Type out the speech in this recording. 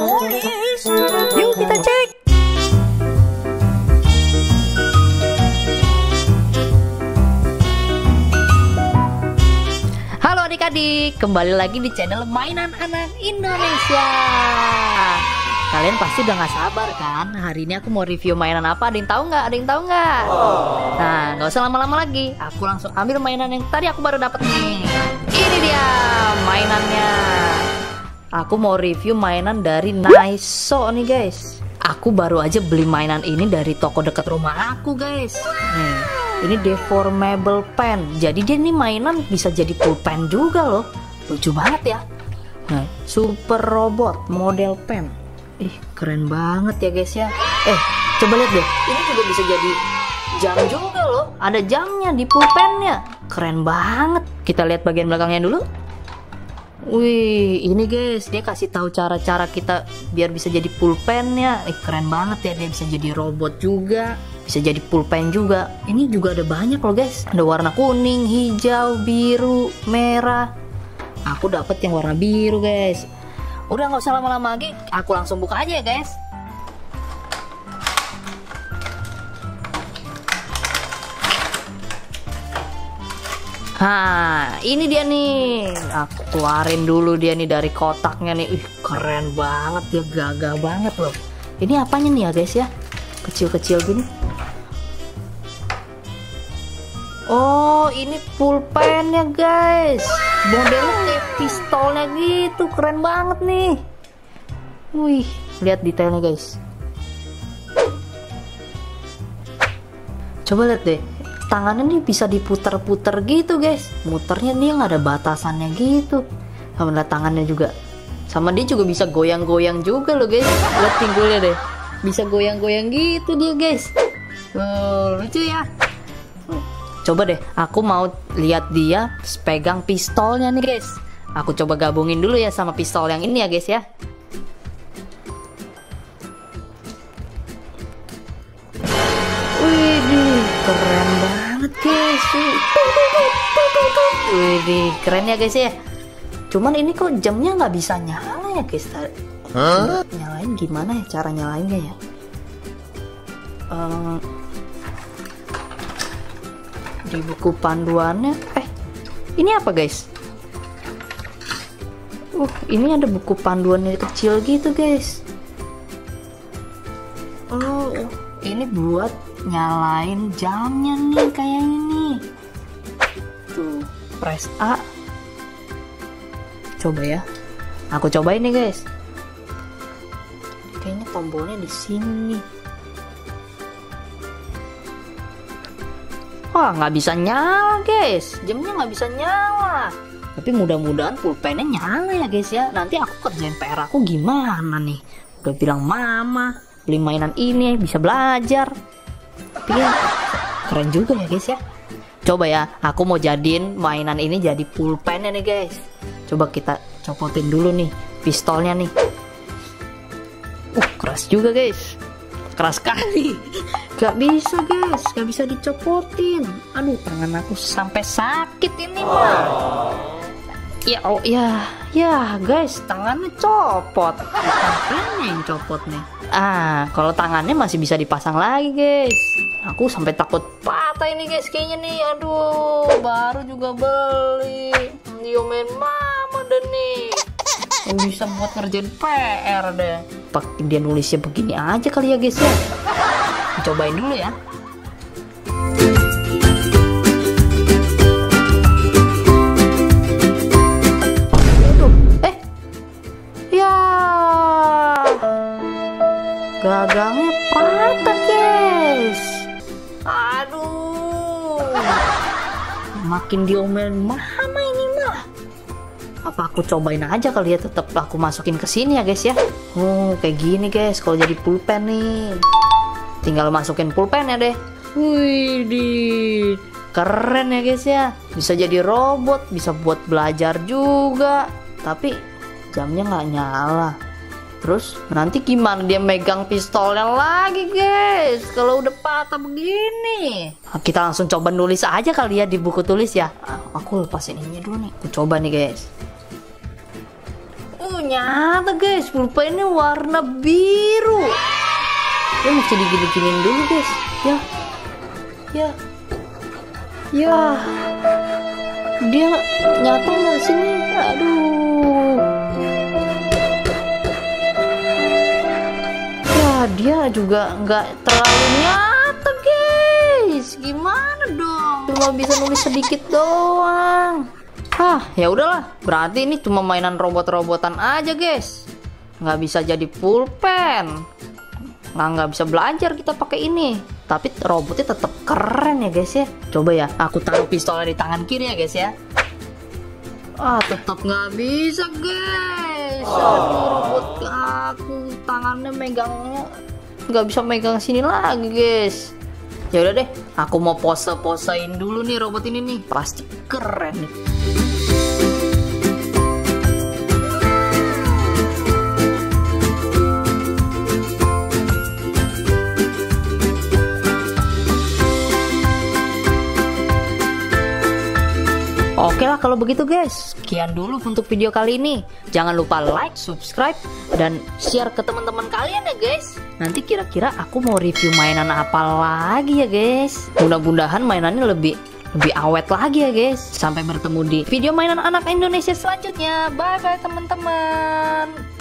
tulis. Yuk kita cek. Halo adik-adik, kembali lagi di channel Mainan Anak Indonesia. Kalian pasti udah gak sabar kan? Hari ini aku mau review mainan apa? Ada yang tahu nggak? Ada yang tahu nggak? Nah, nggak usah lama-lama lagi. Aku langsung ambil mainan yang tadi aku baru dapat nih. Ini dia mainannya. Aku mau review mainan dari Naiso nih guys. Aku baru aja beli mainan ini dari toko dekat rumah aku guys. Nih, ini deformable pen. Jadi dia nih mainan bisa jadi pulpen juga loh. Lucu banget ya. Nah, super robot model pen. Ih, keren banget ya guys ya. Eh, coba lihat deh. Ini juga bisa jadi jam juga loh. Ada jamnya di pulpennya. Keren banget. Kita lihat bagian belakangnya dulu. Wih, ini guys, dia kasih tahu cara-cara kita biar bisa jadi pulpennya. Eh, keren banget ya, dia bisa jadi robot juga, bisa jadi pulpen juga. Ini juga ada banyak loh guys. Ada warna kuning, hijau, biru, merah. Aku dapat yang warna biru guys. Udah nggak usah lama-lama lagi, aku langsung buka aja ya guys. Nah, ini dia nih. Aku keluarin dulu dia nih dari kotaknya nih. Ih, keren banget ya, gagah banget loh. Ini apanya nih ya guys ya? Kecil-kecil gini. Oh, ini pulpen ya guys. Modelnya kayak pistolnya gitu, keren banget nih. Wih, lihat detailnya guys. Coba lihat deh, tangannya nih bisa diputar-putar gitu guys. Muternya dia nggak ada batasannya gitu. Sama tangannya juga. Sama dia juga bisa goyang-goyang juga loh guys. Lihat pinggulnya deh. Bisa goyang-goyang gitu dia guys. Oh, lucu ya. Coba deh aku mau lihat dia pegang pistolnya nih guys. Aku coba gabungin dulu ya sama pistol yang ini ya guys ya. Wih, keren guys. Wih, keren ya guys ya. Cuman ini kok jamnya nggak bisa nyala ya guys. Huh? Nyalain gimana ya cara nyalainnya ya? Um, di buku panduannya, eh, ini apa guys? Uh, ini ada buku panduannya kecil gitu guys. Oh, ini buat nyalain jamnya nih kayak ini tuh press A. Coba ya. Aku cobain nih guys. Kayaknya tombolnya di sini wah nggak bisa nyala guys. Jamnya nggak bisa nyala. Tapi mudah-mudahan pulpennya nyala ya guys ya. Nanti aku kerjain PR aku gimana nih? Udah bilang mama beli mainan ini bisa belajar tapi ya, keren juga ya guys ya. Coba ya aku mau jadiin mainan ini jadi pulpen nih guys. Coba kita copotin dulu nih pistolnya nih. Uh keras juga guys. Keras sekali. Gak bisa guys. Gak bisa dicopotin. Aduh tangan aku sampai sakit ini mah ya oh ya ya guys tangannya copot. Tangannya yang copot nih. Ah kalau tangannya masih bisa dipasang lagi guys. Aku sampai takut patah ini guys kayaknya nih. Aduh baru juga beli. Diomelin mama deh nih. Bisa buat ngerjain PR deh? Pakai dia nulisnya begini aja kali ya guys ya. Cobain dulu ya makin diomelin mama ini mah. Apa aku cobain aja kali ya tetap aku masukin ke sini ya guys ya? Oh kayak gini guys kalau jadi pulpen nih. Tinggal masukin pulpen ya deh. Wih di keren ya guys ya? Bisa jadi robot bisa buat belajar juga. Tapi jamnya nggak nyala Terus nanti gimana dia megang pistolnya lagi guys? Kalau udah patah begini. Kita langsung coba nulis aja kali ya di buku tulis ya. Aku lepasin ininya dulu nih. Aku coba nih guys. Uh nyata guys. Pulpennya warna biru. Ya mesti digini-giniin dulu guys. Ya. Ya. Ya. Dia nyata nggak sini aduh dia juga nggak terlalu nyata guys gimana dong cuma bisa nulis sedikit doang Hah, ya udahlah. Berarti ini cuma mainan robot-robotan aja, guys. Nggak bisa jadi pulpen. Nggak nggak bisa belajar kita pakai ini. Tapi robotnya tetap keren ya, guys ya. Coba ya, aku taruh pistolnya di tangan kiri ya, guys ya. Ah, tetap nggak bisa, guys. Aduh, robot aku tangannya megangnya nggak bisa megang sini lagi, guys. Ya udah deh, aku mau pose-posein dulu nih robot ini nih. Pasti keren nih. Kalau begitu guys, sekian dulu untuk video kali ini. Jangan lupa like, subscribe, dan share ke teman-teman kalian ya guys. Nanti kira-kira aku mau review mainan apa lagi ya guys. Mudah-mudahan mainannya lebih lebih awet lagi ya guys. Sampai bertemu di video mainan anak Indonesia selanjutnya. Bye bye teman-teman.